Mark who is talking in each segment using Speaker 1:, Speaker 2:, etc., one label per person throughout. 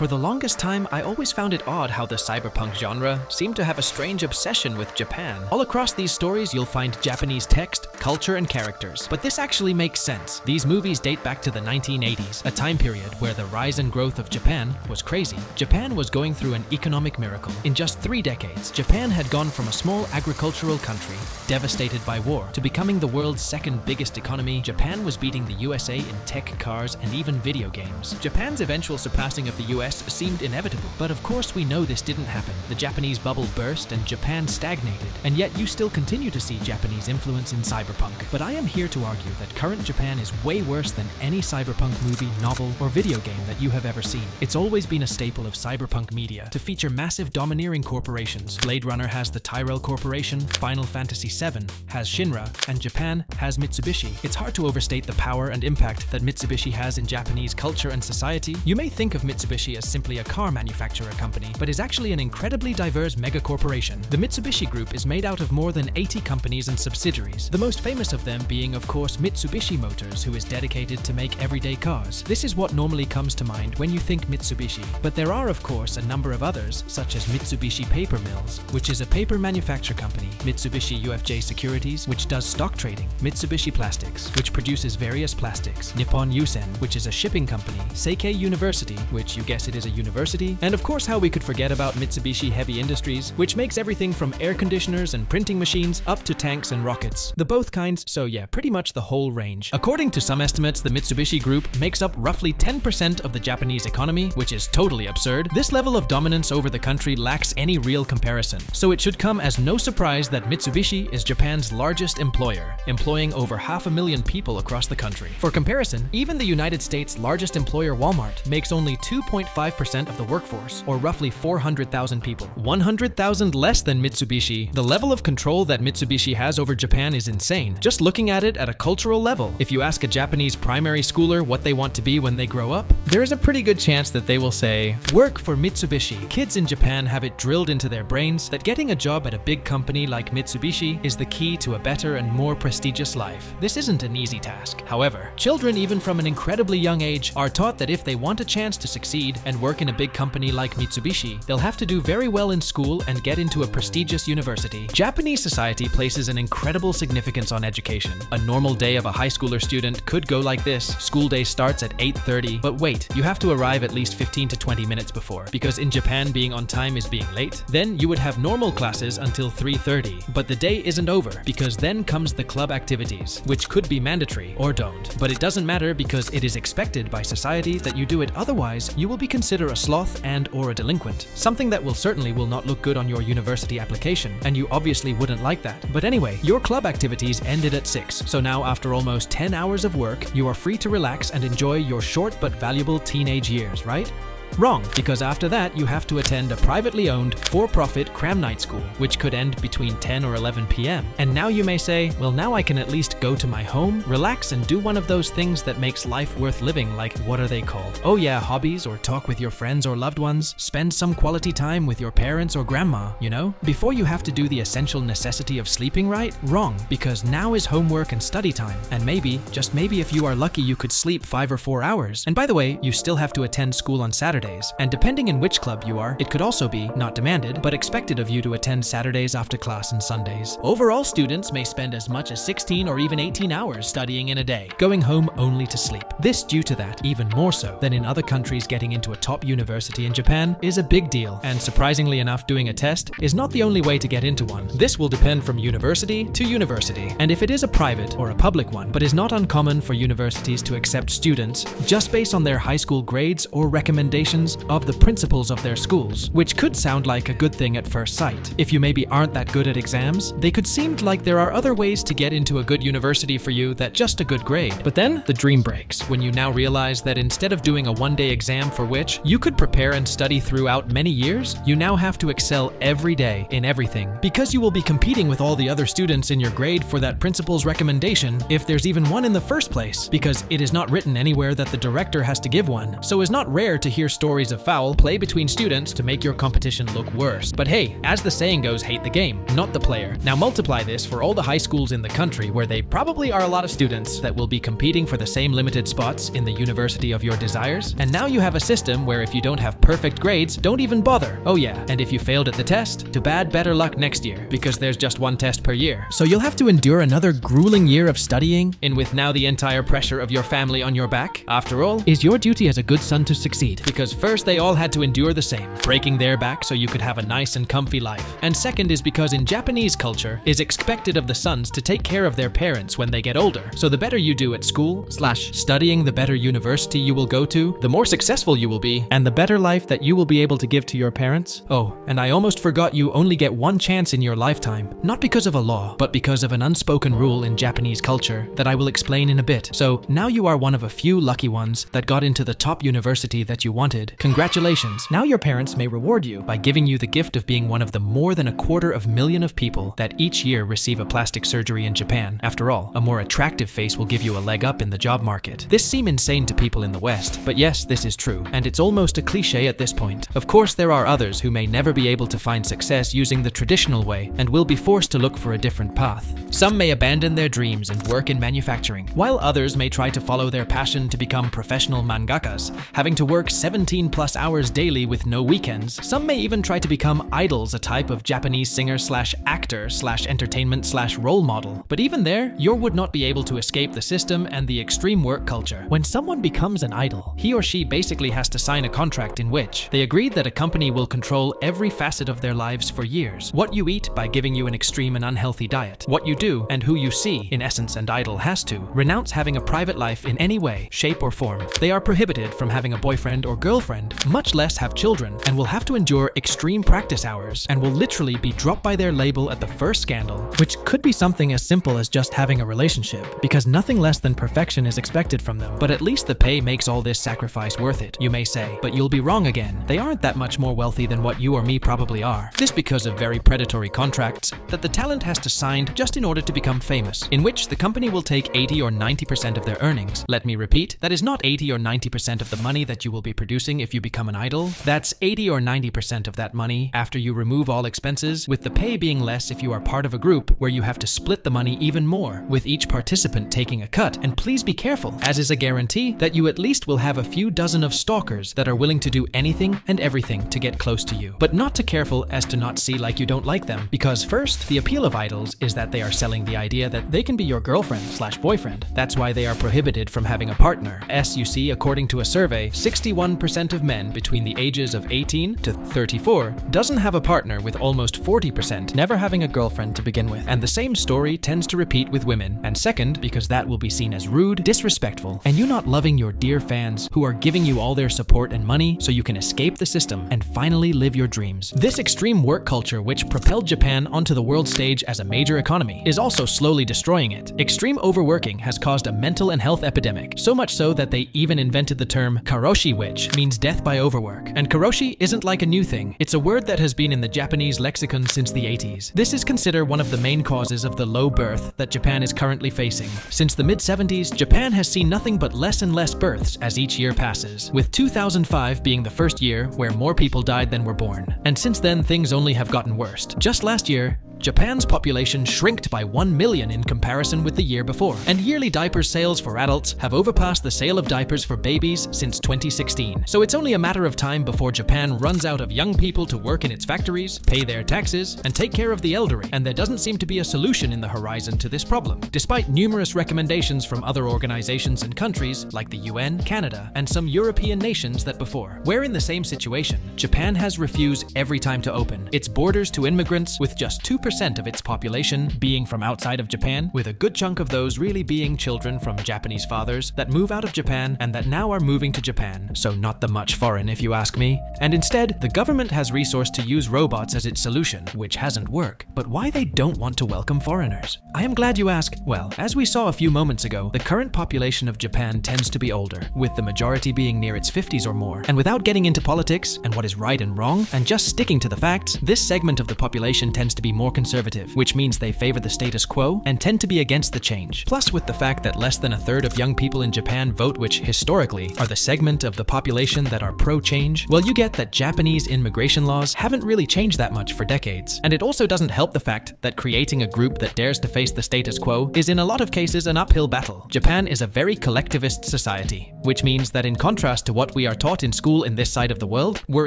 Speaker 1: For the longest time, I always found it odd how the cyberpunk genre seemed to have a strange obsession with Japan. All across these stories, you'll find Japanese text, culture, and characters. But this actually makes sense. These movies date back to the 1980s, a time period where the rise and growth of Japan was crazy. Japan was going through an economic miracle. In just three decades, Japan had gone from a small agricultural country, devastated by war, to becoming the world's second biggest economy. Japan was beating the USA in tech, cars, and even video games. Japan's eventual surpassing of the US seemed inevitable, but of course we know this didn't happen. The Japanese bubble burst and Japan stagnated, and yet you still continue to see Japanese influence in cyberpunk. But I am here to argue that current Japan is way worse than any cyberpunk movie, novel, or video game that you have ever seen. It's always been a staple of cyberpunk media to feature massive domineering corporations. Blade Runner has the Tyrell Corporation, Final Fantasy VII has Shinra, and Japan has Mitsubishi. It's hard to overstate the power and impact that Mitsubishi has in Japanese culture and society. You may think of Mitsubishi as simply a car manufacturer company, but is actually an incredibly diverse megacorporation. The Mitsubishi Group is made out of more than 80 companies and subsidiaries, the most famous of them being, of course, Mitsubishi Motors, who is dedicated to make everyday cars. This is what normally comes to mind when you think Mitsubishi, but there are, of course, a number of others, such as Mitsubishi Paper Mills, which is a paper manufacture company, Mitsubishi UFJ Securities, which does stock trading, Mitsubishi Plastics, which produces various plastics, Nippon Yusen, which is a shipping company, Seikei University, which you guess it is a university, and of course how we could forget about Mitsubishi Heavy Industries, which makes everything from air conditioners and printing machines up to tanks and rockets. The both kinds, so yeah, pretty much the whole range. According to some estimates, the Mitsubishi Group makes up roughly 10% of the Japanese economy, which is totally absurd. This level of dominance over the country lacks any real comparison, so it should come as no surprise that Mitsubishi is Japan's largest employer, employing over half a million people across the country. For comparison, even the United States' largest employer Walmart makes only 2.5% of the workforce, or roughly 400,000 people. 100,000 less than Mitsubishi. The level of control that Mitsubishi has over Japan is insane. Just looking at it at a cultural level, if you ask a Japanese primary schooler what they want to be when they grow up, there is a pretty good chance that they will say, work for Mitsubishi. Kids in Japan have it drilled into their brains that getting a job at a big company like Mitsubishi is the key to a better and more prestigious life. This isn't an easy task. However, children even from an incredibly young age are taught that if they want a chance to succeed and work in a big company like Mitsubishi, they'll have to do very well in school and get into a prestigious university. Japanese society places an incredible significance on education. A normal day of a high schooler student could go like this. School day starts at 8.30, but wait, you have to arrive at least 15 to 20 minutes before, because in Japan being on time is being late. Then you would have normal classes until 3.30, but the day isn't over, because then comes the club activities, which could be mandatory or don't. But it doesn't matter because it is expected by society that you do it otherwise, you will be considered a sloth and or a delinquent. Something that will certainly will not look good on your university application, and you obviously wouldn't like that. But anyway, your club activities ended at 6, so now after almost 10 hours of work, you are free to relax and enjoy your short but valuable teenage years, right? Wrong, because after that you have to attend a privately owned, for-profit cram night school, which could end between 10 or 11 p.m. And now you may say, well now I can at least go to my home, relax and do one of those things that makes life worth living like what are they called? Oh yeah, hobbies or talk with your friends or loved ones, spend some quality time with your parents or grandma, you know? Before you have to do the essential necessity of sleeping right? Wrong, because now is homework and study time, and maybe, just maybe if you are lucky you could sleep 5 or 4 hours. And by the way, you still have to attend school on Saturday Saturdays, and depending in which club you are, it could also be, not demanded, but expected of you to attend Saturdays after class and Sundays. Overall, students may spend as much as 16 or even 18 hours studying in a day, going home only to sleep. This due to that, even more so than in other countries getting into a top university in Japan, is a big deal, and surprisingly enough doing a test is not the only way to get into one. This will depend from university to university, and if it is a private or a public one, but is not uncommon for universities to accept students just based on their high school grades or recommendations of the principles of their schools, which could sound like a good thing at first sight. If you maybe aren't that good at exams, they could seem like there are other ways to get into a good university for you that just a good grade. But then the dream breaks when you now realize that instead of doing a one-day exam for which you could prepare and study throughout many years, you now have to excel every day in everything because you will be competing with all the other students in your grade for that principal's recommendation if there's even one in the first place because it is not written anywhere that the director has to give one. So it's not rare to hear stories of foul play between students to make your competition look worse. But hey, as the saying goes, hate the game, not the player. Now multiply this for all the high schools in the country where they probably are a lot of students that will be competing for the same limited spots in the university of your desires. And now you have a system where if you don't have perfect grades, don't even bother. Oh yeah, and if you failed at the test, too bad better luck next year, because there's just one test per year. So you'll have to endure another grueling year of studying, and with now the entire pressure of your family on your back. After all, is your duty as a good son to succeed, because first they all had to endure the same, breaking their back so you could have a nice and comfy life. And second is because in Japanese culture, is expected of the sons to take care of their parents when they get older. So the better you do at school, slash studying, the better university you will go to, the more successful you will be, and the better life that you will be able to give to your parents. Oh, and I almost forgot you only get one chance in your lifetime, not because of a law, but because of an unspoken rule in Japanese culture that I will explain in a bit. So now you are one of a few lucky ones that got into the top university that you wanted. Congratulations. Now your parents may reward you by giving you the gift of being one of the more than a quarter of million of people that each year receive a plastic surgery in Japan. After all, a more attractive face will give you a leg up in the job market. This seem insane to people in the West, but yes, this is true, and it's almost a cliche at this point. Of course, there are others who may never be able to find success using the traditional way and will be forced to look for a different path. Some may abandon their dreams and work in manufacturing, while others may try to follow their passion to become professional mangakas, having to work 17 plus hours daily with no weekends. Some may even try to become idols, a type of Japanese singer slash actor slash entertainment slash role model. But even there, you would not be able to escape the system and the extreme work culture. When someone becomes an idol, he or she basically has to sign a contract in which they agreed that a company will control every facet of their lives for years. What you eat by giving you an extreme and unhealthy diet. What you do and who you see, in essence and idol has to, renounce having a private life in any way, shape or form. They are prohibited from having a boyfriend or girlfriend, much less have children, and will have to endure extreme practice hours, and will literally be dropped by their label at the first scandal, which could be something as simple as just having a relationship, because nothing less than perfection is expected from them. But at least the pay makes all this sacrifice worth it, you may say. But you'll be wrong again. They aren't that much more wealthy than what you or me probably are. This because of very predatory contracts that the talent has to sign just in order to become famous, in which the company will take 80 or 90% of their earnings. Let me repeat, that is not 80 or 90% of the money that you will be producing if you become an idol. That's 80 or 90% of that money after you remove all expenses, with the pay being less if you are part of a group where you have to split the money even more, with each participant taking a cut. And please be careful, as is a guarantee that you at least will have a few dozen of stalkers that are willing to do anything and everything to get close to you. But not too careful as to not see like you don't like them, because first, the appeal of idols is that they are selling the idea that they can be your girlfriend slash boyfriend. That's why they are prohibited from having a partner. As you see, according to a survey, 61% of men between the ages of 18 to 34 doesn't have a partner with almost 40% never having a girlfriend to begin with. And the same story tends to repeat with women. And second, because that will be seen as rude, disrespectful, and you not loving your dear fans who are giving you all their support and money so you can escape the system and finally live your dreams. This extreme work culture which propelled Japan onto the world stage as a major economy is also slowly destroying it. Extreme overworking has caused a mental and health epidemic, so much so that they even invented the term karoshi which means death by overwork. And karoshi isn't like a new thing. It's a word that has been in the Japanese lexicon since the 80s. This is considered one of the main causes of the low birth that Japan is currently facing. Since the mid-70s, Japan has seen nothing but less and less births as each year passes, with 2005 being the first year where more people died than were born. And since then, things only have gotten worse. Just last year, Japan's population shrinked by 1 million in comparison with the year before, and yearly diaper sales for adults have overpassed the sale of diapers for babies since 2016. So it's only a matter of time before Japan runs out of young people to work in its factories, pay their taxes, and take care of the elderly, and there doesn't seem to be a solution in the horizon to this problem, despite numerous recommendations from other organizations and countries like the UN, Canada, and some European nations that before. We're in the same situation. Japan has refused every time to open its borders to immigrants with just 2% of its population being from outside of Japan, with a good chunk of those really being children from Japanese fathers that move out of Japan and that now are moving to Japan, so not the much foreign if you ask me. And instead, the government has resource to use robots as its solution, which hasn't worked. But why they don't want to welcome foreigners? I am glad you ask. Well, as we saw a few moments ago, the current population of Japan tends to be older, with the majority being near its 50s or more. And without getting into politics and what is right and wrong, and just sticking to the facts, this segment of the population tends to be more conservative, which means they favor the status quo and tend to be against the change. Plus, with the fact that less than a third of young people in Japan vote, which historically are the segment of the population that are pro-change, well, you get that Japanese immigration laws haven't really changed that much for decades. And it also doesn't help the fact that creating a group that dares to face the status quo is in a lot of cases an uphill battle. Japan is a very collectivist society, which means that in contrast to what we are taught in school in this side of the world, where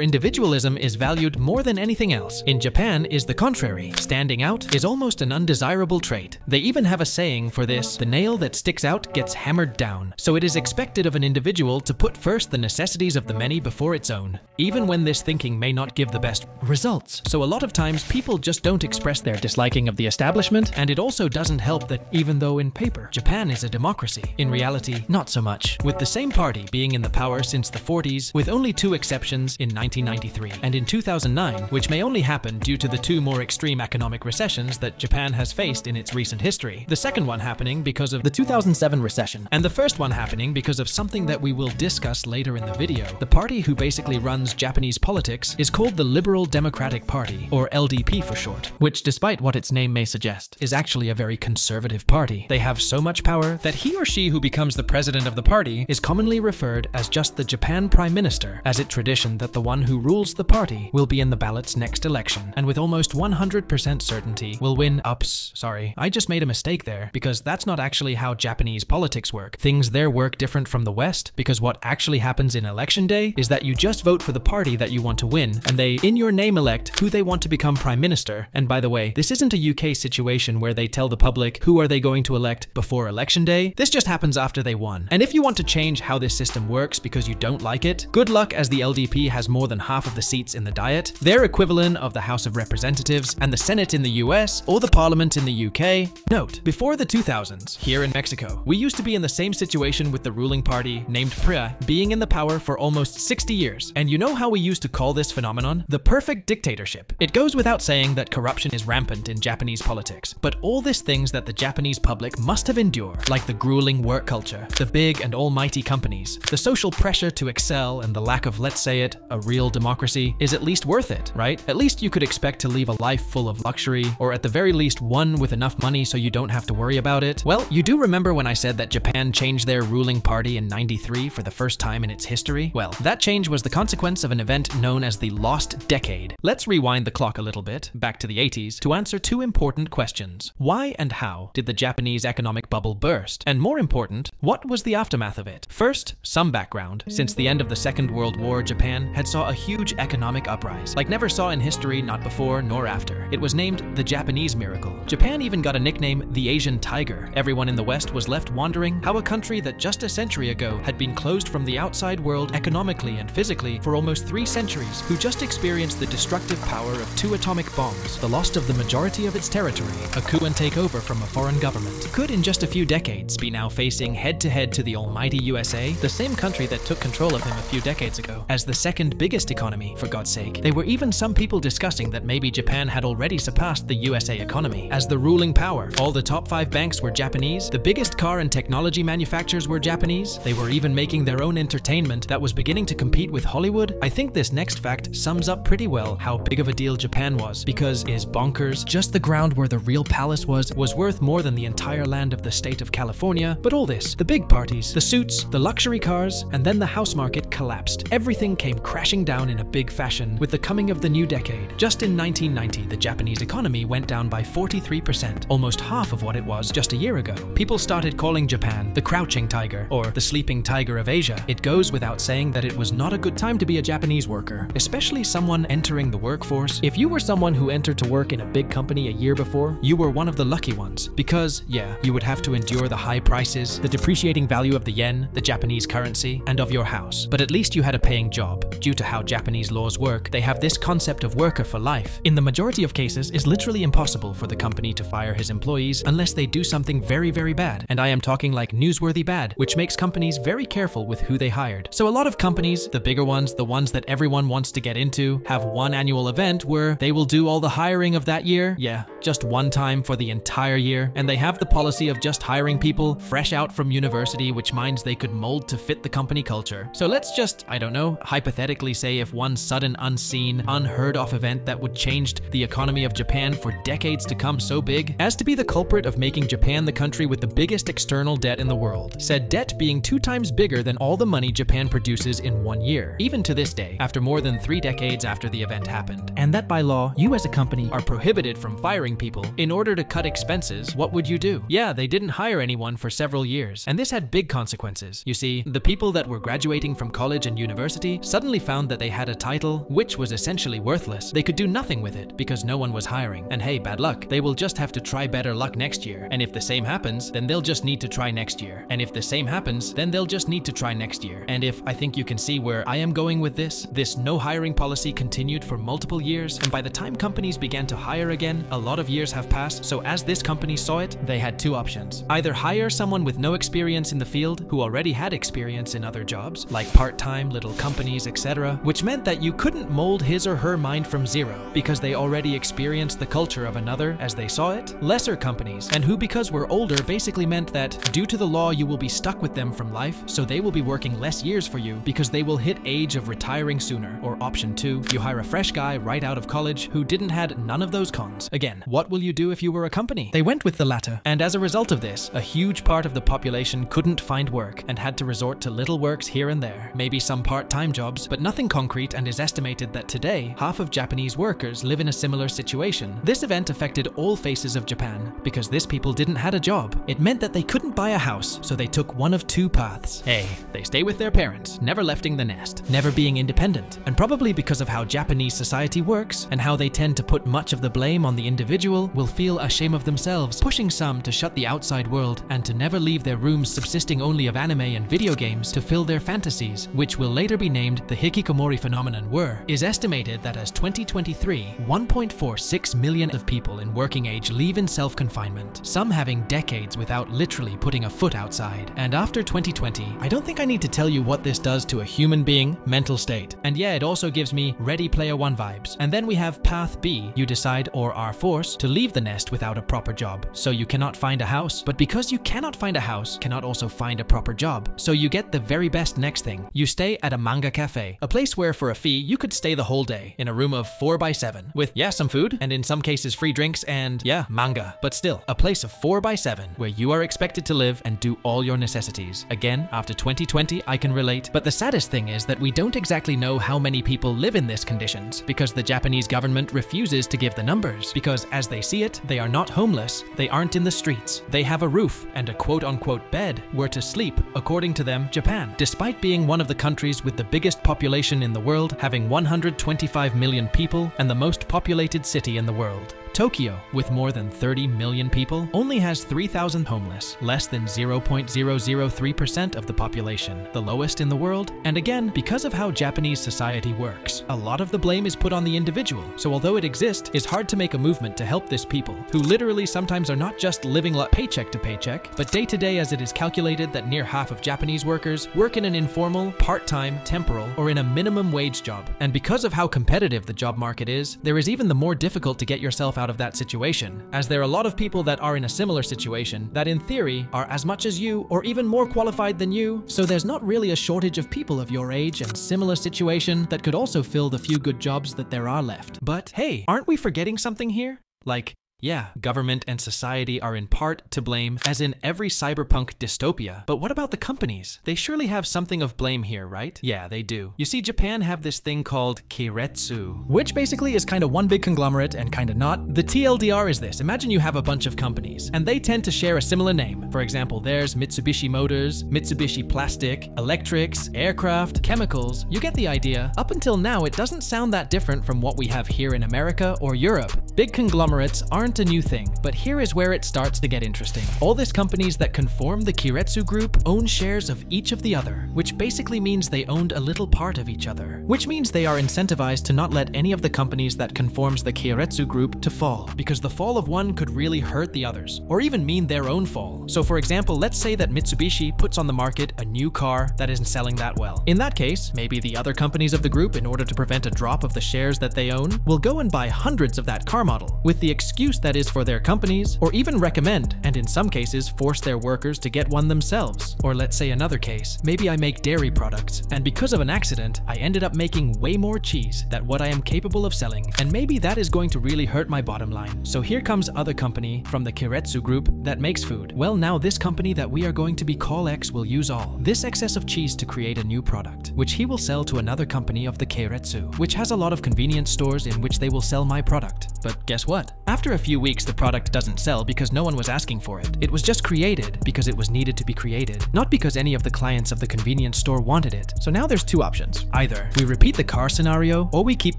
Speaker 1: individualism is valued more than anything else, in Japan is the contrary. Standing out is almost an undesirable trait. They even have a saying for this, the nail that sticks out gets hammered down. So it is expected of an individual to put first the necessities of the many before its own, even when this thinking may not give the best results. So a lot of times people just don't express their disliking of the establishment, and it also doesn't help that even though in paper, Japan is a democracy, in reality, not so much. With the same party being in the power since the 40s, with only two exceptions in 1993 and in 2009, which may only happen due to the two more extreme economic recessions that Japan has faced in its recent history. The second one happening because of the 2007 recession, and the first one happening because of something that we will discuss later in the video. The party who basically runs Japanese politics is called the Liberal Democratic Party, or LDP for short, which despite what its name may suggest, is actually a very conservative party. They have so much power that he or she who becomes the president of the party is commonly referred as just the Japan Prime Minister, as it tradition that the one who rules the party will be in the ballot's next election, and with almost 100% certainty will win ups. Sorry, I just made a mistake there, because that's not actually how Japanese politics work. Things there work different from the West, because what actually happens in election day is that you just vote for the party that you want to win, and they, in your name, elect who they want to become prime minister. And by the way, this isn't a UK situation where they tell the public who are they going to elect before election day. This just happens after they won. And if you want to change how this system works because you don't like it, good luck as the LDP has more than half of the seats in the Diet, their equivalent of the House of Representatives, and the Senate in the US, or the Parliament in the UK. Note, before the 2000s, here in Mexico, we used to be in the same situation with the ruling party, named PRIA, being in the power for almost 60 years. And you know how we used to call this phenomenon? The perfect dictatorship. It goes without saying that corruption is rampant in Japanese politics, but all these things that the Japanese public must have endured, like the grueling work culture, the big and almighty companies, the social pressure to excel, and the lack of, let's say it, a real democracy, is at least worth it, right? At least you could expect to leave a life full of luxury, or at the very least one with enough money so you don't have to worry about it. Well, you do remember when I said that Japan changed their ruling party in 93 for the first time in its history? Well, that change was the consequence of an event known as the Lost Decade. Let's rewind the clock a little bit, back to the 80s, to answer two important questions. Why and how did the Japanese economic bubble burst? And more important, what was the aftermath of it? First, some background. Since the end of the Second World War, Japan had saw a huge economic uprise, like never saw in history, not before nor after. It was named the Japanese Miracle. Japan even got a nickname, the Asian Tiger. Everyone in the West was left wondering how a country that just a century ago had been closed from the outside world economically and physically for almost three centuries, who just experienced the destructive power of two atomic bombs, the loss of the majority of its territory, a coup and takeover from a foreign government, could in just a few decades be now facing head to head to the almighty USA, the same country that took control of him a few decades ago, as the second biggest economy, for God's sake. There were even some people discussing that maybe Japan had already the USA economy as the ruling power. All the top five banks were Japanese, the biggest car and technology manufacturers were Japanese, they were even making their own entertainment that was beginning to compete with Hollywood. I think this next fact sums up pretty well how big of a deal Japan was, because is bonkers, just the ground where the real palace was, was worth more than the entire land of the state of California. But all this, the big parties, the suits, the luxury cars, and then the house market collapsed. Everything came crashing down in a big fashion with the coming of the new decade. Just in 1990, the Japanese economy went down by 43%, almost half of what it was just a year ago. People started calling Japan the crouching tiger or the sleeping tiger of Asia. It goes without saying that it was not a good time to be a Japanese worker, especially someone entering the workforce. If you were someone who entered to work in a big company a year before, you were one of the lucky ones because, yeah, you would have to endure the high prices, the depreciating value of the yen, the Japanese currency, and of your house. But at least you had a paying job. Due to how Japanese laws work, they have this concept of worker for life. In the majority of cases, it's literally impossible for the company to fire his employees unless they do something very, very bad. And I am talking like newsworthy bad, which makes companies very careful with who they hired. So a lot of companies, the bigger ones, the ones that everyone wants to get into, have one annual event where they will do all the hiring of that year. Yeah, just one time for the entire year. And they have the policy of just hiring people fresh out from university, which means they could mold to fit the company culture. So let's just, I don't know, hypothetically say if one sudden, unseen, unheard of event that would change the economy of Japan for decades to come so big as to be the culprit of making Japan the country with the biggest external debt in the world, said debt being two times bigger than all the money Japan produces in one year, even to this day, after more than three decades after the event happened. And that by law, you as a company are prohibited from firing people. In order to cut expenses, what would you do? Yeah, they didn't hire anyone for several years, and this had big consequences. You see, the people that were graduating from college and university suddenly found that they had a title which was essentially worthless. They could do nothing with it because no one was hiring. And hey, bad luck. They will just have to try better luck next year. And if the same happens, then they'll just need to try next year. And if the same happens, then they'll just need to try next year. And if I think you can see where I am going with this, this no hiring policy continued for multiple years. And by the time companies began to hire again, a lot of years have passed. So as this company saw it, they had two options. Either hire someone with no experience in the field who already had experience in other jobs, like part-time, little companies, etc., which meant that you couldn't mold his or her mind from zero because they already experienced the culture of another as they saw it, lesser companies, and who because were older basically meant that due to the law you will be stuck with them from life, so they will be working less years for you because they will hit age of retiring sooner. Or option two, you hire a fresh guy right out of college who didn't had none of those cons. Again, what will you do if you were a company? They went with the latter, and as a result of this, a huge part of the population couldn't find work and had to resort to little works here and there, maybe some part-time jobs, but nothing concrete and is estimated that today, half of Japanese workers live in a similar situation. This event affected all faces of Japan, because this people didn't had a job. It meant that they couldn't buy a house, so they took one of two paths. A. They stay with their parents, never lefting the nest, never being independent, and probably because of how Japanese society works and how they tend to put much of the blame on the individual, will feel ashamed of themselves, pushing some to shut the outside world and to never leave their rooms subsisting only of anime and video games to fill their fantasies, which will later be named the Hikikomori phenomenon were, is estimated that as 2023, 1.46 million of people in working age leave in self-confinement, some having decades without literally putting a foot outside. And after 2020, I don't think I need to tell you what this does to a human being mental state. And yeah, it also gives me Ready Player One vibes. And then we have Path B, you decide or are forced to leave the nest without a proper job. So you cannot find a house, but because you cannot find a house, cannot also find a proper job. So you get the very best next thing. You stay at a manga cafe, a place where for a fee you could stay the whole day in a room of 4x7 with yeah, some food and in some cases free drinks and yeah, manga. But still, a place of 4x7 where you are expected to live and do all your necessities. Again, after 2020, I can relate. But the saddest thing is that we don't exactly know how many people live in this conditions because the Japanese government refuses to give the numbers because as they see it, they are not homeless, they aren't in the streets, they have a roof and a quote-unquote bed where to sleep, according to them, Japan. Despite being one of the countries with the biggest population in the world, having 125 million people and the most populated city in the world. Tokyo, with more than 30 million people, only has 3,000 homeless, less than 0.003% of the population, the lowest in the world. And again, because of how Japanese society works, a lot of the blame is put on the individual. So although it exists, it's hard to make a movement to help this people, who literally sometimes are not just living paycheck to paycheck, but day to day as it is calculated that near half of Japanese workers work in an informal, part-time, temporal, or in a minimum wage job. And because of how competitive the job market is, there is even the more difficult to get yourself out of that situation, as there are a lot of people that are in a similar situation that in theory are as much as you or even more qualified than you, so there's not really a shortage of people of your age and similar situation that could also fill the few good jobs that there are left. But hey, aren't we forgetting something here? Like, yeah, government and society are in part to blame, as in every cyberpunk dystopia. But what about the companies? They surely have something of blame here, right? Yeah, they do. You see, Japan have this thing called Keiretsu, which basically is kind of one big conglomerate and kind of not. The TLDR is this. Imagine you have a bunch of companies, and they tend to share a similar name. For example, there's Mitsubishi Motors, Mitsubishi Plastic, Electrics, Aircraft, Chemicals. You get the idea. Up until now, it doesn't sound that different from what we have here in America or Europe. Big conglomerates aren't a new thing, but here is where it starts to get interesting. All these companies that conform the Keiretsu group own shares of each of the other, which basically means they owned a little part of each other, which means they are incentivized to not let any of the companies that conforms the Keiretsu group to fall, because the fall of one could really hurt the others, or even mean their own fall. So for example, let's say that Mitsubishi puts on the market a new car that isn't selling that well. In that case, maybe the other companies of the group, in order to prevent a drop of the shares that they own, will go and buy hundreds of that car model, with the excuse juice that is for their companies, or even recommend, and in some cases force their workers to get one themselves. Or let's say another case, maybe I make dairy products, and because of an accident, I ended up making way more cheese than what I am capable of selling, and maybe that is going to really hurt my bottom line. So here comes other company from the Keiretsu group that makes food. Well now this company that we are going to be Call X will use all this excess of cheese to create a new product, which he will sell to another company of the Keiretsu, which has a lot of convenience stores in which they will sell my product. But guess what? After a few weeks the product doesn't sell because no one was asking for it. It was just created because it was needed to be created, not because any of the clients of the convenience store wanted it. So now there's two options. Either we repeat the car scenario or we keep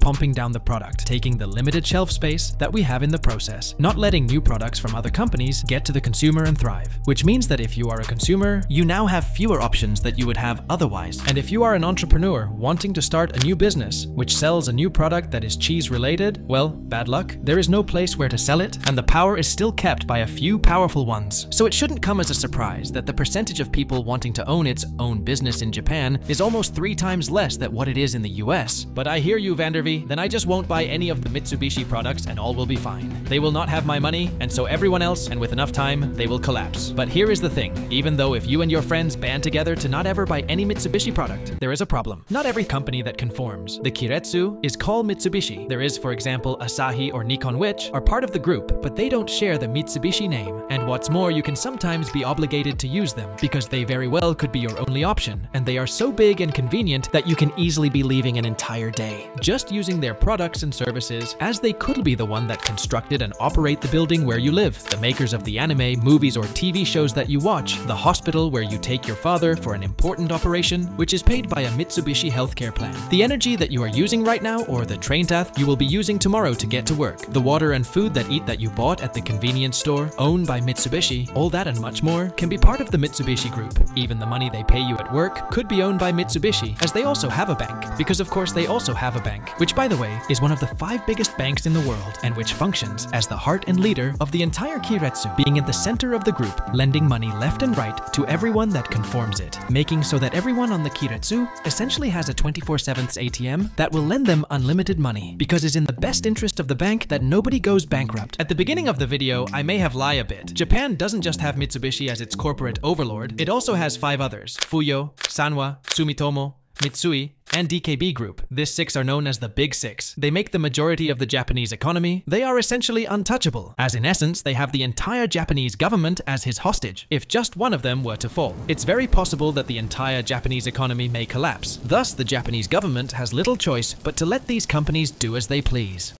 Speaker 1: pumping down the product, taking the limited shelf space that we have in the process, not letting new products from other companies get to the consumer and thrive. Which means that if you are a consumer, you now have fewer options that you would have otherwise. And if you are an entrepreneur wanting to start a new business which sells a new product that is cheese related, well, bad luck. There is no place where to sell it, and the power is still kept by a few powerful ones. So it shouldn't come as a surprise that the percentage of people wanting to own its own business in Japan is almost three times less than what it is in the US. But I hear you, Vandervi, then I just won't buy any of the Mitsubishi products and all will be fine. They will not have my money, and so everyone else, and with enough time, they will collapse. But here is the thing, even though if you and your friends band together to not ever buy any Mitsubishi product, there is a problem. Not every company that conforms. The Keiretsu is called Mitsubishi. There is, for example, Asahi or Nikon which are part of the group, but they don't share the Mitsubishi name. And what's more, you can sometimes be obligated to use them because they very well could be your only option, and they are so big and convenient that you can easily be leaving an entire day just using their products and services as they could be the one that constructed and operate the building where you live, the makers of the anime, movies, or TV shows that you watch, the hospital where you take your father for an important operation, which is paid by a Mitsubishi healthcare plan, the energy that you are using right now or the train path you will be using tomorrow to get to work, the water and food that eat that you bought at the convenience store, owned by Mitsubishi, all that and much more can be part of the Mitsubishi Group. Even the money they pay you at work could be owned by Mitsubishi, as they also have a bank, because of course they also have a bank, which by the way is one of the five biggest banks in the world and which functions as the heart and leader of the entire Keiretsu, being at the center of the group, lending money left and right to everyone that conforms it, making so that everyone on the Keiretsu essentially has a 24-7 ATM that will lend them unlimited money, because it's in the best interest of the bank that nobody goes bankrupt. At the beginning of the video, I may have lied a bit. Japan doesn't just have Mitsubishi as its corporate overlord, it also has five others, Fuyo, Sanwa, Sumitomo, Mitsui, and DKB Group. This six are known as the Big Six. They make the majority of the Japanese economy. They are essentially untouchable, as in essence, they have the entire Japanese government as his hostage. If just one of them were to fall, it's very possible that the entire Japanese economy may collapse. Thus, the Japanese government has little choice but to let these companies do as they please.